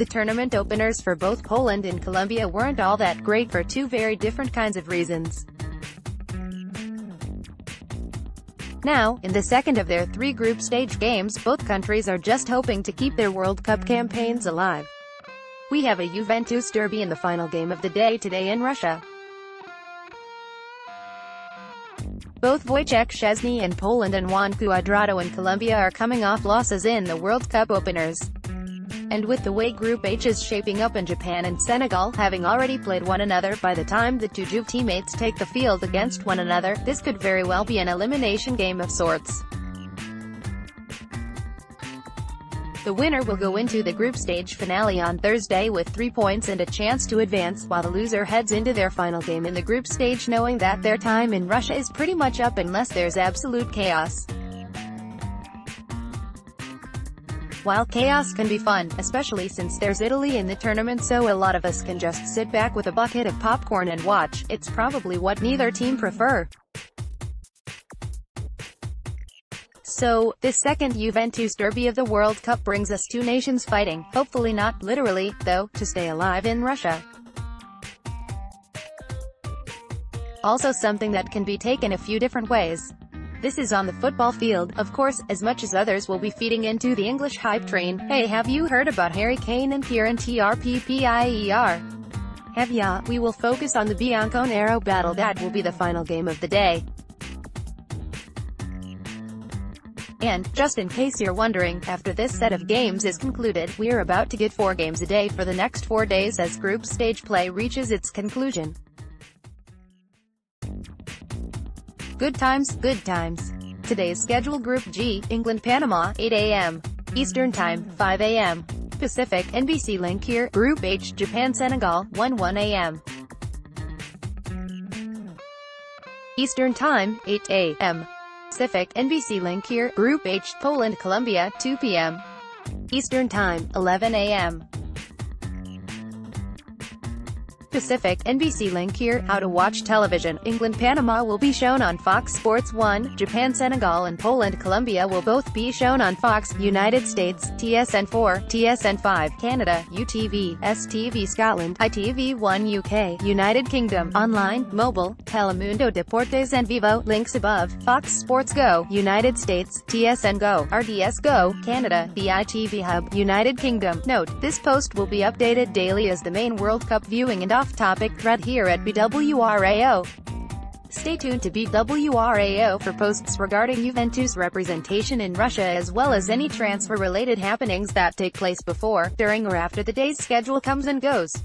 The tournament openers for both Poland and Colombia weren't all that great for two very different kinds of reasons. Now, in the second of their three group stage games, both countries are just hoping to keep their World Cup campaigns alive. We have a Juventus derby in the final game of the day today in Russia. Both Wojciech Szczesny in Poland and Juan Cuadrado in Colombia are coming off losses in the World Cup openers. And with the way Group H is shaping up in Japan and Senegal having already played one another by the time the two Juve teammates take the field against one another, this could very well be an elimination game of sorts. The winner will go into the group stage finale on Thursday with three points and a chance to advance, while the loser heads into their final game in the group stage knowing that their time in Russia is pretty much up unless there's absolute chaos. While chaos can be fun, especially since there's Italy in the tournament so a lot of us can just sit back with a bucket of popcorn and watch, it's probably what neither team prefer. So, this second Juventus derby of the World Cup brings us two nations fighting, hopefully not literally, though, to stay alive in Russia. Also something that can be taken a few different ways. This is on the football field, of course, as much as others will be feeding into the English hype train. Hey have you heard about Harry Kane and Kieran Trippier? Have ya? We will focus on the Bianconero battle that will be the final game of the day. And, just in case you're wondering, after this set of games is concluded, we're about to get four games a day for the next four days as group stage play reaches its conclusion. Good times, good times. Today's schedule Group G, England-Panama, 8 a.m. Eastern Time, 5 a.m. Pacific, NBC link here, Group H, Japan-Senegal, 1 1 a.m. Eastern Time, 8 a.m. Pacific, NBC link here, Group H, Poland, Colombia, 2 p.m. Eastern Time, 11 a.m. Pacific, NBC link here, how to watch television, England-Panama will be shown on Fox Sports 1, Japan-Senegal and Poland-Colombia will both be shown on Fox, United States, TSN4, TSN5, Canada, UTV, STV Scotland, ITV1 UK, United Kingdom, online, mobile, Telemundo Deportes en Vivo, links above, Fox Sports Go, United States, TSN Go, RDS Go, Canada, the ITV Hub, United Kingdom. Note, this post will be updated daily as the main World Cup viewing and off-topic thread here at BWRAO. Stay tuned to BWRAO for posts regarding Juventus representation in Russia as well as any transfer-related happenings that take place before, during or after the day's schedule comes and goes.